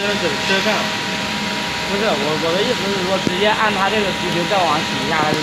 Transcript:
这走车饭，不是我我的意思是说，直接按他这个需求再往洗一下，还是